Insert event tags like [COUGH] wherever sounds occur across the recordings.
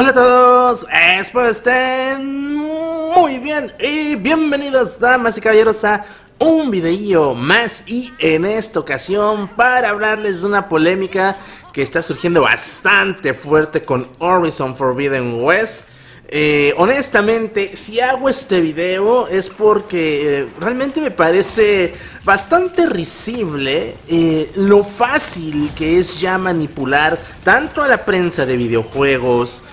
Hola a todos, espero estén muy bien y bienvenidos damas y caballeros a un videillo más y en esta ocasión para hablarles de una polémica que está surgiendo bastante fuerte con Horizon Forbidden West. Eh, honestamente, si hago este video es porque eh, realmente me parece bastante risible eh, lo fácil que es ya manipular tanto a la prensa de videojuegos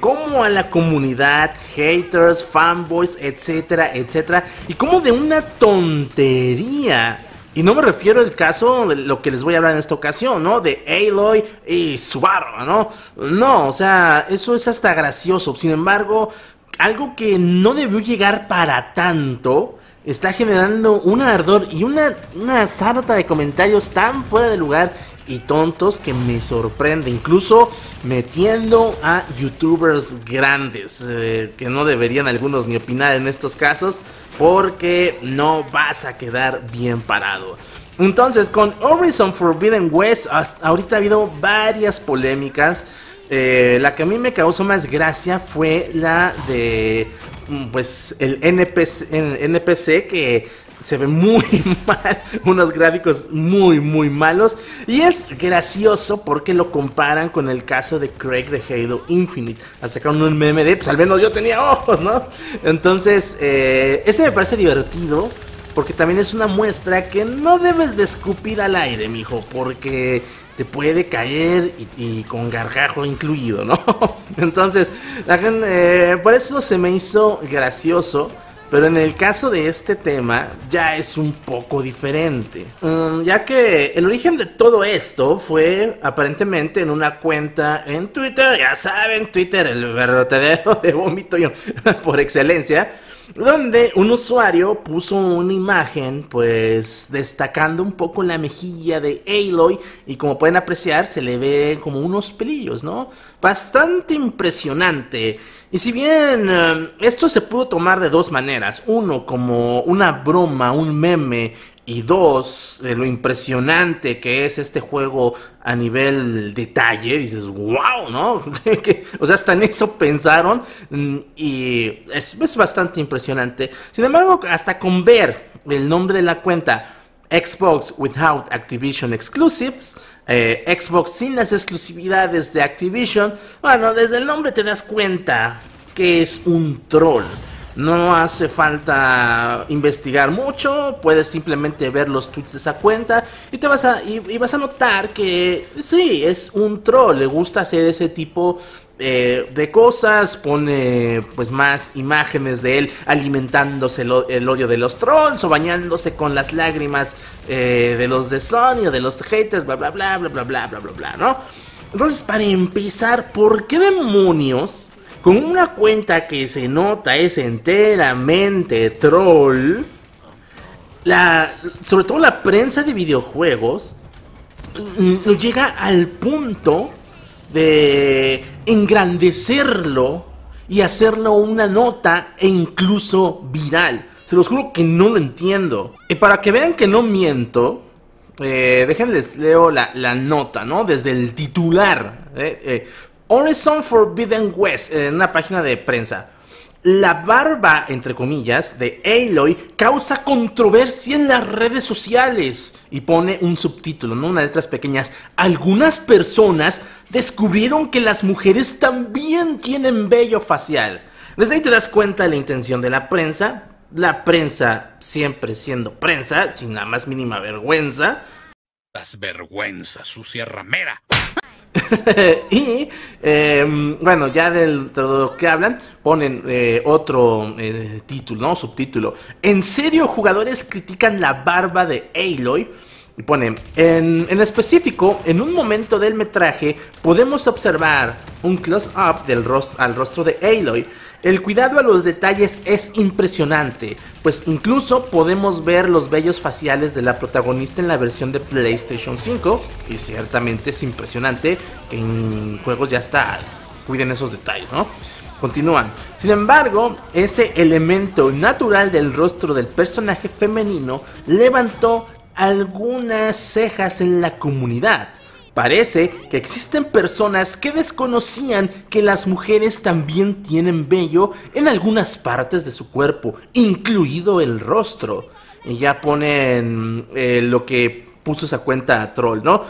como a la comunidad, haters, fanboys, etcétera, etcétera, y como de una tontería y no me refiero al caso de lo que les voy a hablar en esta ocasión, ¿no? De Aloy y Subaru, ¿no? No, o sea, eso es hasta gracioso. Sin embargo, algo que no debió llegar para tanto está generando un ardor y una, una sarta de comentarios tan fuera de lugar y tontos que me sorprende. Incluso metiendo a youtubers grandes, eh, que no deberían algunos ni opinar en estos casos, porque no vas a quedar bien parado. Entonces, con Horizon Forbidden West, ahorita ha habido varias polémicas. Eh, la que a mí me causó más gracia fue la de mm, pues el el NPC que se ve muy [LAUGHS] mal, unos gráficos muy muy malos y es gracioso porque lo comparan con el caso de Craig de Halo Infinite, hasta acá un meme de pues al menos yo tenía ojos, ¿no? Entonces, eh, ese me parece divertido porque también es una muestra que no debes de escupir al aire, mijo, porque te puede caer y, con gargajo incluido, ¿no? [LAUGHS] Entonces, la eh, por eso se me hizo gracioso. Pero en el caso de este tema ya es un poco diferente. Mm, ya que el origen de todo esto fue aparentemente en una cuenta en Twitter. Ya saben, Twitter, el verdadero [LAUGHS] de vómito [LAUGHS] por excelencia donde un usuario puso una imagen pues destacando un poco la mejilla de Aloy y como pueden apreciar se le ve como unos pelillos, ¿no? Bastante impresionante. Y si bien eh, esto se pudo tomar de dos maneras, uno como una broma, un meme y dos, lo impresionante que es este juego a nivel detalle, dices, wow, ¿no? [LAUGHS] o sea, hasta en eso pensaron mm, y es, bastante impresionante. Sin embargo, hasta con ver el nombre de la cuenta, Xbox without Activision exclusives, eh, Xbox sin las exclusividades de Activision, bueno, desde el nombre te das cuenta que es un troll. No hace falta investigar mucho, puedes simplemente ver los tweets de esa cuenta y te vas a y, vas a notar que sí, es un troll, le gusta hacer ese tipo eh, de cosas, pone pues más imágenes de él alimentándose el, odio de los trolls o bañándose con las lágrimas eh, de los de Sony o de los haters, bla bla bla bla bla bla bla bla bla, ¿no? Entonces, para empezar, ¿por qué demonios con una cuenta que se nota es enteramente troll, la, sobre todo la prensa de videojuegos, mm, llega al punto de engrandecerlo y hacerlo una nota e incluso viral. Se los juro que no lo entiendo. Y para que vean que no miento, eh, déjenles leo la, nota, ¿no? Desde el titular. Eh, eh, Horizon Forbidden West, en una página de prensa. La barba, entre comillas, de Aloy causa controversia en las redes sociales. Y pone un subtítulo, ¿no? Unas letras pequeñas. Algunas personas descubrieron que las mujeres también tienen vello facial. Desde ahí te das cuenta de la intención de la prensa. La prensa siempre siendo prensa, sin la más mínima vergüenza. Las vergüenzas, sucia ramera. [LAUGHS] y em, bueno, ya del todo lo que hablan, ponen eh, otro eh, título, ¿no? Subtítulo. ¿En serio jugadores critican la barba de Aloy? Y ponen, en, en específico, en un momento del metraje podemos observar un close-up rostro, al rostro de Aloy el cuidado a los detalles es impresionante, pues incluso podemos ver los bellos faciales de la protagonista en la versión de PlayStation 5, y ciertamente es impresionante que en juegos ya está, cuiden esos detalles, ¿no? Continúan. Sin embargo, ese elemento natural del rostro del personaje femenino levantó algunas cejas en la comunidad Parece que existen personas que desconocían que las mujeres también tienen vello en algunas partes de su cuerpo, incluido el rostro. Y ya ponen eh, lo que puso esa cuenta troll, ¿no?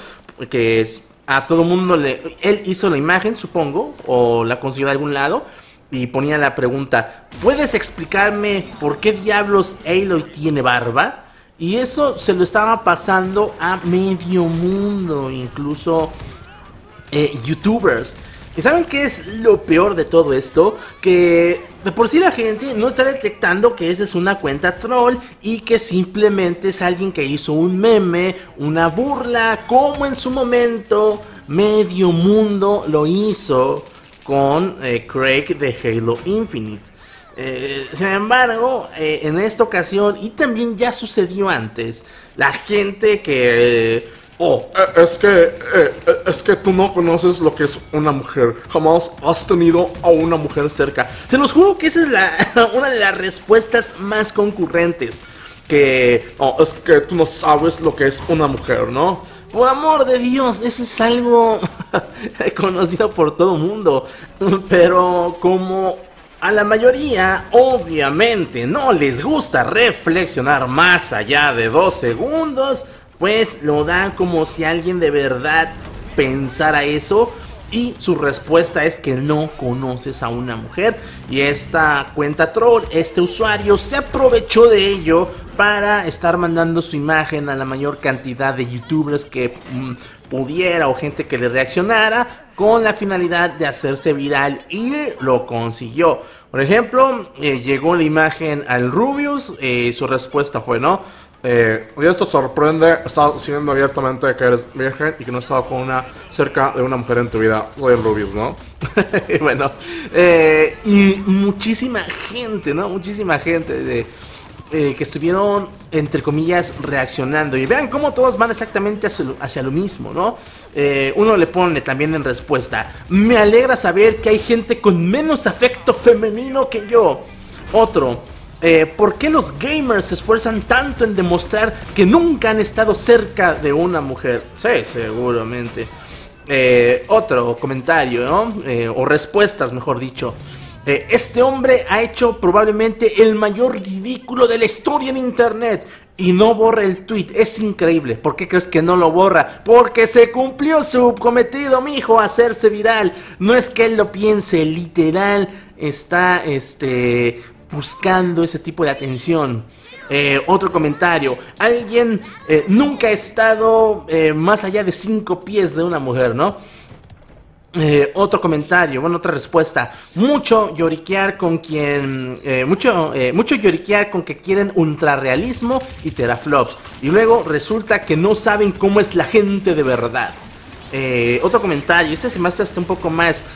Que a todo mundo le... Él hizo la imagen, supongo, o la consiguió de algún lado, y ponía la pregunta, ¿puedes explicarme por qué diablos Aloy tiene barba? Y eso se lo estaba pasando a medio mundo, incluso eh, youtubers. ¿Y saben qué es lo peor de todo esto? Que de por sí la gente no está detectando que esa es una cuenta troll y que simplemente es alguien que hizo un meme, una burla, como en su momento medio mundo lo hizo con eh, Craig de Halo Infinite. Eh, sin embargo, eh, en esta ocasión, y también ya sucedió antes, la gente que... Oh, es que es que tú no conoces lo que es una mujer. Jamás has tenido a una mujer cerca. Se los juro que esa es la, [LAUGHS] una de las respuestas más concurrentes. Que oh, es que tú no sabes lo que es una mujer, ¿no? Por amor de Dios, eso es algo [LAUGHS] conocido por todo el mundo. Pero como a la mayoría, obviamente, no les gusta reflexionar más allá de dos segundos, pues lo dan como si alguien de verdad pensara eso. Y su respuesta es que no conoces a una mujer. Y esta cuenta troll, este usuario, se aprovechó de ello para estar mandando su imagen a la mayor cantidad de youtubers que mm, pudiera o gente que le reaccionara con la finalidad de hacerse viral y lo consiguió. Por ejemplo, eh, llegó la imagen al Rubius y su respuesta fue no. Eh, y esto sorprende, estás diciendo abiertamente que eres virgen y que no has estado con una cerca de una mujer en tu vida. Soy ¿no? [LAUGHS] bueno, eh, y muchísima gente, ¿no? Muchísima gente de eh, que estuvieron, entre comillas, reaccionando. Y vean cómo todos van exactamente hacia lo, mismo, ¿no? Eh, uno le pone también en respuesta, me alegra saber que hay gente con menos afecto femenino que yo. Otro, eh, ¿por qué los gamers se esfuerzan tanto en demostrar que nunca han estado cerca de una mujer? Sí, seguramente. otro comentario, ¿no? o respuestas, mejor dicho. Eh, este hombre ha hecho probablemente el mayor ridículo de la historia en internet y no borra el tweet. Es increíble. ¿Por qué crees que no lo borra? Porque se cumplió su cometido, mijo, hacerse viral. No es que él lo piense, literal está este buscando ese tipo de atención. Eh, otro comentario. Alguien eh, nunca ha estado más allá de cinco pies de una mujer, ¿no? Eh, otro comentario, bueno, otra respuesta. Mucho lloriquear con quien. Eh, mucho, eh, mucho lloriquear con que quieren ultrarrealismo y teraflops. Y luego resulta que no saben cómo es la gente de verdad. otro comentario, este se me hace hasta un poco más.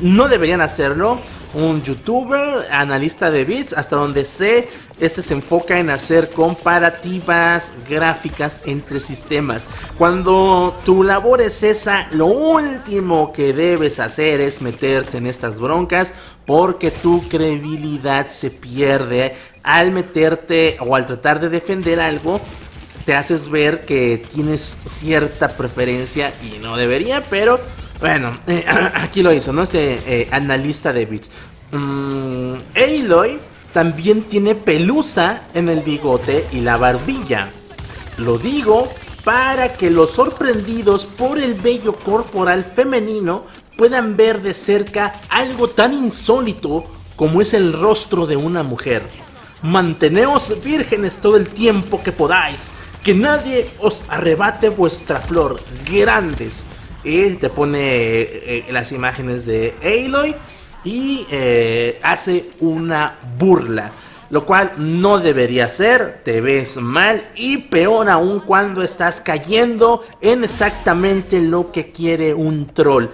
No deberían hacerlo un youtuber, analista de bits, hasta donde sé, este se enfoca en hacer comparativas gráficas entre sistemas. Cuando tu labor es esa, lo último que debes hacer es meterte en estas broncas porque tu credibilidad se pierde al meterte o al tratar de defender algo te haces ver que tienes cierta preferencia y no debería, pero bueno, eh, [CLEARS THROAT] aquí lo hizo, ¿no? Este eh, analista de bits. Mm, Aloy también tiene pelusa en el bigote y la barbilla. Lo digo para que los sorprendidos por el vello corporal femenino puedan ver de cerca algo tan insólito como es el rostro de una mujer. Manteneos vírgenes todo el tiempo que podáis, que nadie os arrebate vuestra flor. Grandes y te pone eh, las imágenes de Aloy y eh, hace una burla. Lo cual no debería ser, te ves mal y peor aún cuando estás cayendo en exactamente lo que quiere un troll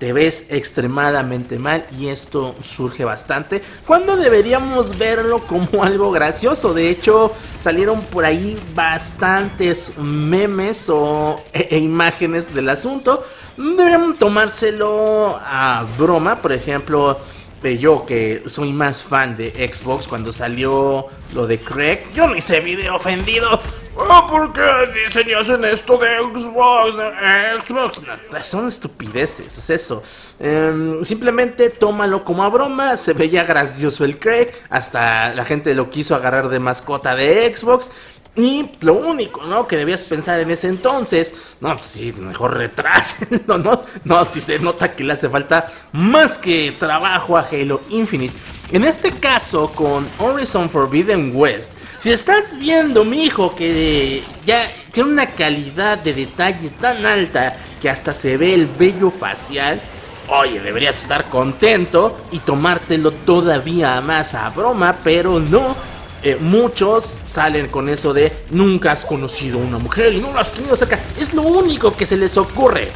te ves extremadamente mal y esto surge bastante cuando deberíamos verlo como [LAUGHS] algo gracioso. De hecho salieron por ahí bastantes memes o e, e imágenes del asunto. Deberían tomárselo a broma. Por ejemplo yo que soy más fan de Xbox cuando salió lo de Craig, yo no hice video ofendido, Oh, ¿por qué hacen esto de Xbox? de Xbox? No, son estupideces, es eso. Em, simplemente tómalo como a broma. Se veía gracioso el Craig. Hasta la gente lo quiso agarrar de mascota de Xbox. Y lo único, ¿no? Que debías pensar en ese entonces, no, pues sí, mejor retraso, [LAUGHS] no, no, no, si se nota que le hace falta más que trabajo a Halo Infinite. En este caso, con Horizon Forbidden West, si estás viendo, mi hijo, que ya tiene una calidad de detalle tan alta que hasta se ve el vello facial, oye, deberías estar contento y tomártelo todavía más a broma, pero no. Eh, muchos salen con eso de nunca has conocido a una mujer y no la has tenido cerca. Es lo único que se les ocurre.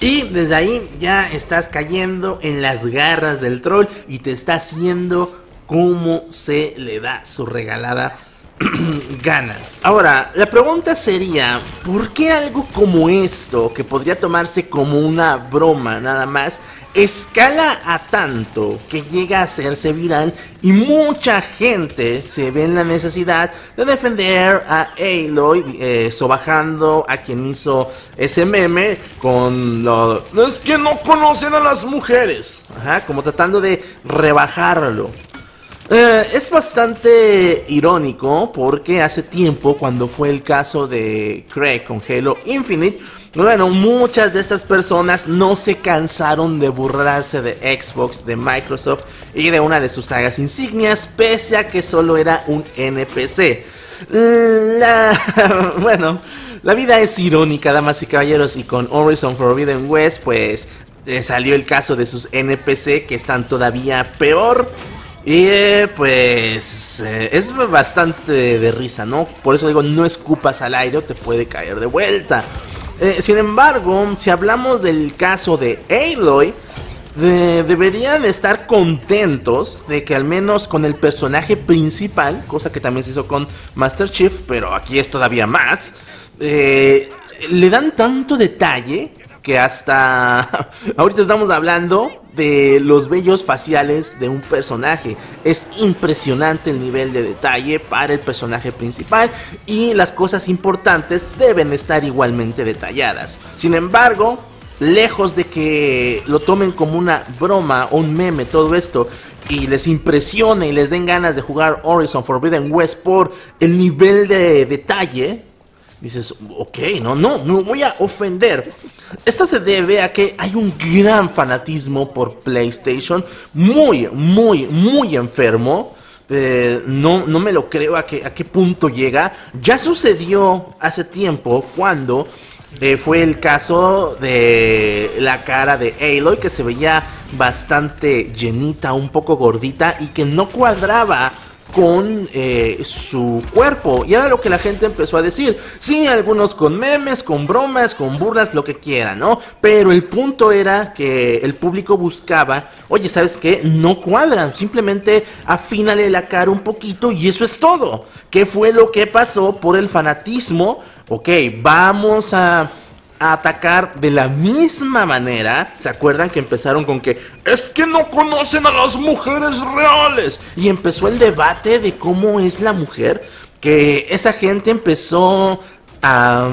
Y desde ahí ya estás cayendo en las garras del troll y te está haciendo como se le da su regalada [CLEARS THROAT] gana. Ahora, la pregunta sería, ¿por qué algo como esto, que podría tomarse como una broma nada más, escala a tanto que llega a hacerse viral y mucha gente se ve en la necesidad de defender a Aloy, eh, sobajando a quien hizo ese meme con lo... Es que no conocen a las mujeres, Ajá, como tratando de rebajarlo. Eh, es bastante irónico porque hace tiempo, cuando fue el caso de Craig con Halo Infinite, bueno, muchas de estas personas no se cansaron de burlarse de Xbox, de Microsoft y de una de sus sagas insignias, pese a que solo era un NPC. La... [LAUGHS] bueno, la vida es irónica, damas y caballeros, y con Horizon Forbidden West, pues eh, salió el caso de sus NPC que están todavía peor. Y eh, pues eh, es bastante de risa, ¿no? Por eso digo, no escupas al aire te puede caer de vuelta. Eh, sin embargo, si hablamos del caso de Aloy, deberían estar contentos de que al menos con el personaje principal, cosa que también se hizo con Master Chief, pero aquí es todavía más, le dan tanto detalle que hasta [LAUGHS] ahorita estamos hablando de los bellos faciales de un personaje. Es impresionante el nivel de detalle para el personaje principal y las cosas importantes deben estar igualmente detalladas. Sin embargo, lejos de que lo tomen como una broma o un meme todo esto y les impresione y les den ganas de jugar Horizon Forbidden West por el nivel de detalle, dices, ok, no, no, me voy a ofender. Esto se debe a que hay un gran fanatismo por PlayStation, muy, muy, muy enfermo. Eh, no, no me lo creo a, que, a qué punto llega. Ya sucedió hace tiempo cuando eh, fue el caso de la cara de Aloy que se veía bastante llenita, un poco gordita y que no cuadraba con eh, su cuerpo. Y era lo que la gente empezó a decir. Sí, algunos con memes, con bromas, con burlas, lo que quieran, ¿no? Pero el punto era que el público buscaba, oye, ¿sabes qué? No cuadran, simplemente afínale la cara un poquito y eso es todo. ¿Qué fue lo que pasó por el fanatismo? Ok, vamos a atacar de la misma manera. ¿Se acuerdan que empezaron con que es que no conocen a las mujeres reales? Y empezó el debate de cómo es la mujer. Que esa gente empezó a...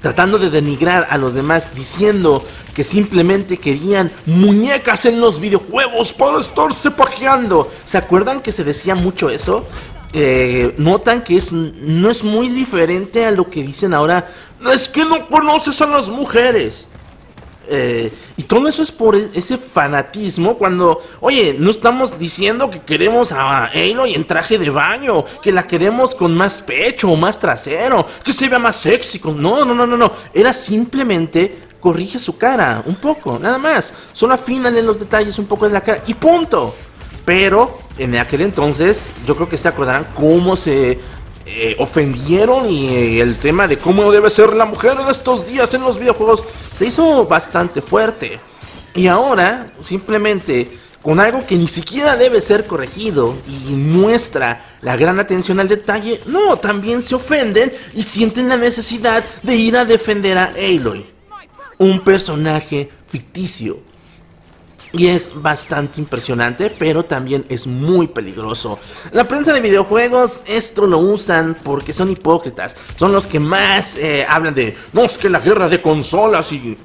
tratando de denigrar a los demás, diciendo que simplemente querían muñecas en los videojuegos para estarse pajeando. ¿Se acuerdan que se decía mucho eso? Eh, notan que es, no es muy diferente a lo que dicen ahora. Es que no conoces a las mujeres. Eh, y todo eso es por e-, ese fanatismo cuando, oye, no estamos diciendo que queremos a Aloy en traje de baño, que la queremos con más pecho o más trasero, que se vea más sexy. No, no, no, no, no. Era simplemente corrige su cara un poco, nada más. Solo afínale los detalles un poco de la cara y punto. Pero en aquel entonces yo creo que se acordarán cómo se eh, ofendieron y eh, el tema de cómo debe ser la mujer en estos días en los videojuegos se hizo bastante fuerte. Y ahora simplemente con algo que ni siquiera debe ser corregido y muestra la gran atención al detalle, no, también se ofenden y sienten la necesidad de ir a defender a Aloy, un personaje ficticio y es bastante impresionante, pero también es muy peligroso. La prensa de videojuegos esto lo usan porque son hipócritas. Son los que más eh, hablan de, no, es que la guerra de consolas y,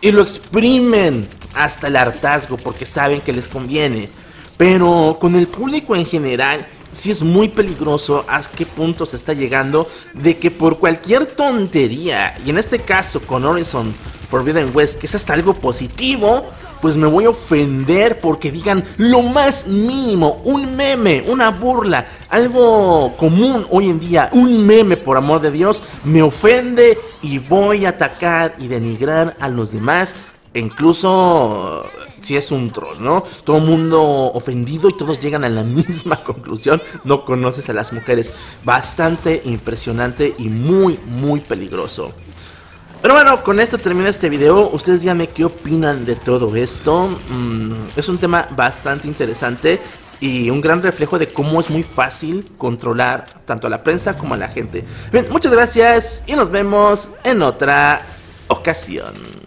y lo exprimen hasta el hartazgo porque saben que les conviene. Pero con el público en general, sí es muy peligroso a qué punto se está llegando de que por cualquier tontería, y en este caso con Horizon Forbidden West, que es hasta algo positivo, pues me voy a ofender porque digan lo más mínimo, un meme, una burla, algo común hoy en día, un meme por amor de Dios, me ofende y voy a atacar y denigrar a los demás, e incluso si es un troll, ¿no? Todo el mundo ofendido y todos llegan a la [LAUGHS] misma conclusión, no conoces a las mujeres, bastante impresionante y muy, muy peligroso. Pero bueno, con esto termina este video. Ustedes díganme qué opinan de todo esto. Mm, es un tema bastante interesante y un gran reflejo de cómo es muy fácil controlar tanto a la prensa como a la gente. Bien, muchas gracias y nos vemos en otra ocasión.